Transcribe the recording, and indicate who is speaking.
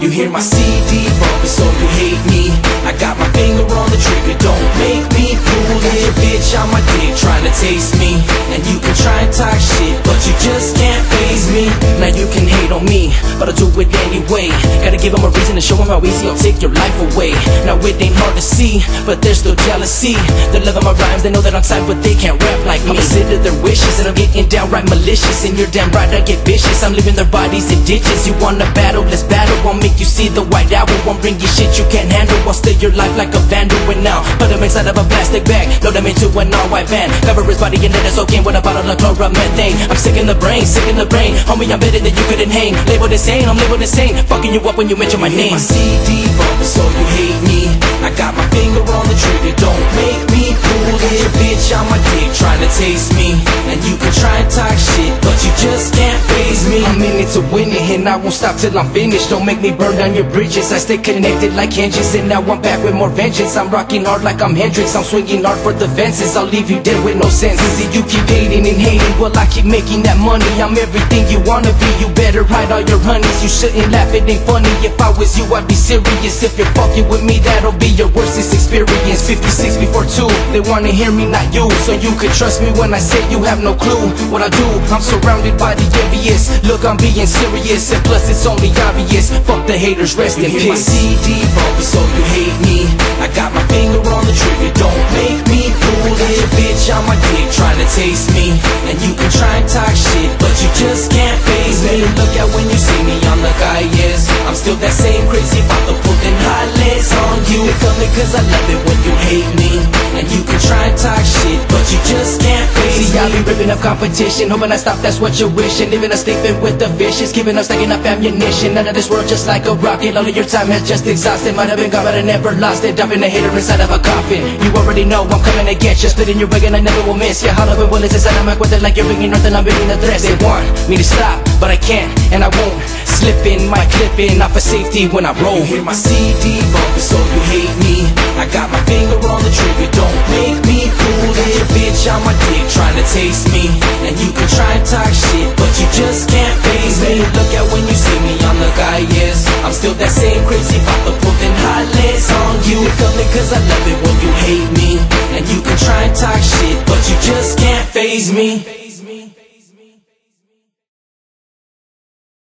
Speaker 1: You hear my CD bumping, so you hate me. I got my finger on the trigger, don't make me cool.
Speaker 2: it.
Speaker 1: your
Speaker 2: bitch on my dick trying to taste me. And you can try and talk shit, but you just can't phase me. Now you can hate on me but I'll do it anyway. Gotta give them a reason to show them how easy I'll take your life away. Now it ain't hard to see, but there's still jealousy. They love my rhymes, they know that I'm tight, but they can't rap like me. I'm to their wishes, and I'm getting downright malicious. And you're damn right, I get vicious. I'm leaving their bodies in ditches. You wanna battle, let's battle. I'll make you see the white owl. Won't bring you shit you can't handle. I'll steal your life like a vandal. And now, put them inside of a plastic bag. Load them into an all-white van. Cover his body in it, soak in with a bottle of chloromethane. I'm sick in the brain, sick in the brain. Homie, I'm better than you couldn't hang Labeled insane, I'm labeled insane Fucking you up when you mention my name. My CD bump, so you hate me. I got my finger on the trigger, don't make me pull it. Bitch on my dick, trying to taste me. And you can try to win it, and I won't stop till I'm finished. Don't make me burn down your bridges. I stay connected like hinges, and now I'm back with more vengeance. I'm rocking hard like I'm Hendrix. I'm swinging hard for the fences. I'll leave you dead with no senses If you keep hating and hating, well I keep making that money. I'm everything you wanna be, you better hide all your honeys. You shouldn't laugh, it ain't funny. If I was you, I'd be serious. If you're fucking with me, that'll be your worstest experience. 56 before 2, they wanna hear me, not you. So you can trust me when I say you have no clue What I do, I'm surrounded by the envious. Look, I'm being serious, and plus it's only obvious. Fuck the haters, rest in peace. My CD bump, so you hate me. I got my finger on the trigger, don't make me pull it. Bitch on my dick, trying to taste me. And you can try and talk shit, but you just can't phase me. Look at when you see me on the guy, yes. I'm still that same crazy about the putting highlights on you. Coming cause I love it when you hate me. And you can try and talk shit But you just can't face See, I be ripping up competition. Hoping I stop, that's what you're wishing. Living a sleeping with the vicious. Giving up, stacking up ammunition. None of this world just like a rocket. All of your time has just exhausted. Might have been gone but I never lost it. Dumping a hater inside of a coffin. You already know I'm coming to get you Splitting your wig and I never will miss you Hollow and bullets inside of my quarter Like you're ringing north and I'm bringing the threats. They want me to stop, but I can't and I won't. Slipping, my clipping, not for safety when I roll You hear my CD bumping so you hate me. I got my finger on the trigger, don't make me pull taste me. And you can try and talk shit, but you just can't phase me. Look at when you see me on the guy, yes. I'm still that same crazy about the putting highlights on you. Coming cause I love it when you hate me. And you can try and talk shit, but you just can't phase me